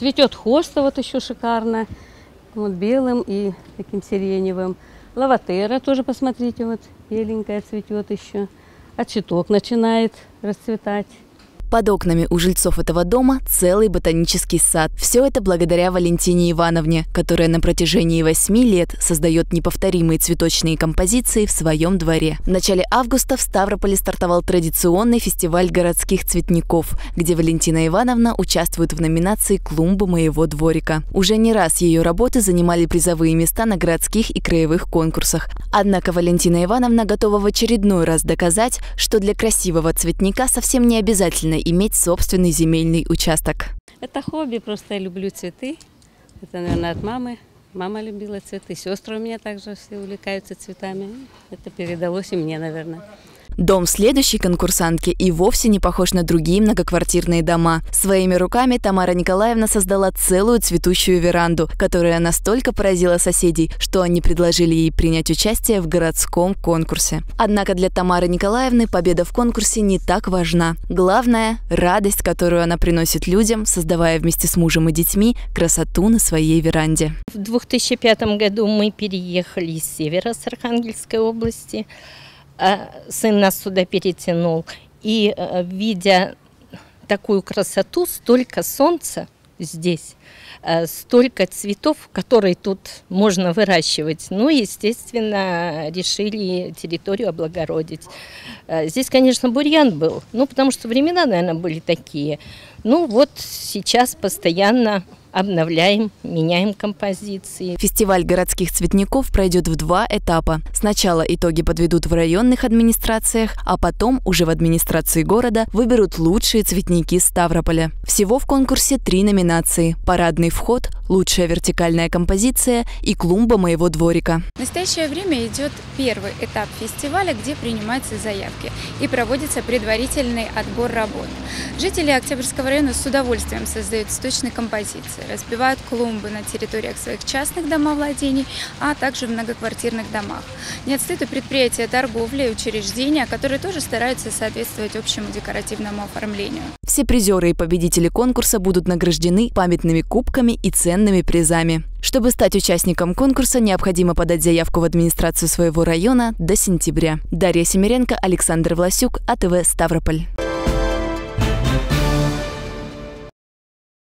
Цветет хоста вот еще шикарно, вот белым и таким сиреневым. Лаватера тоже, посмотрите, вот беленькая цветет еще. А цветок начинает расцветать. Под окнами у жильцов этого дома целый ботанический сад. Все это благодаря Валентине Ивановне, которая на протяжении восьми лет создает неповторимые цветочные композиции в своем дворе. В начале августа в Ставрополе стартовал традиционный фестиваль городских цветников, где Валентина Ивановна участвует в номинации «Клумба моего дворика». Уже не раз ее работы занимали призовые места на городских и краевых конкурсах. Однако Валентина Ивановна готова в очередной раз доказать, что для красивого цветника совсем не обязательно иметь собственный земельный участок. Это хобби, просто я люблю цветы. Это, наверное, от мамы. Мама любила цветы, сестры у меня также все увлекаются цветами. Это передалось и мне, наверное. Дом следующей конкурсантки и вовсе не похож на другие многоквартирные дома. Своими руками Тамара Николаевна создала целую цветущую веранду, которая настолько поразила соседей, что они предложили ей принять участие в городском конкурсе. Однако для Тамары Николаевны победа в конкурсе не так важна. Главное – радость, которую она приносит людям, создавая вместе с мужем и детьми красоту на своей веранде. В 2005 году мы переехали из севера, с Архангельской области. А, сын нас сюда перетянул. И э, видя такую красоту, столько солнца здесь, э, столько цветов, которые тут можно выращивать. Ну, естественно, решили территорию облагородить. Э, здесь, конечно, бурьян был, ну, потому что времена, наверное, были такие. Ну, вот сейчас постоянно обновляем, меняем композиции. Фестиваль городских цветников пройдет в два этапа. Сначала итоги подведут в районных администрациях, а потом уже в администрации города выберут лучшие цветники Ставрополя. Всего в конкурсе три номинации – парадный вход, лучшая вертикальная композиция и клумба моего дворика. В настоящее время идет первый этап фестиваля, где принимаются заявки и проводится предварительный отбор работ. Жители Октябрьского района с удовольствием создают цветочные композиции разбивают клумбы на территориях своих частных домовладений, а также в многоквартирных домах. Не отстают и предприятия торговли и учреждения, которые тоже стараются соответствовать общему декоративному оформлению. Все призеры и победители конкурса будут награждены памятными кубками и ценными призами. Чтобы стать участником конкурса, необходимо подать заявку в администрацию своего района до сентября. Дарья Семеренко, Александр Власюк, АТВ Ставрополь.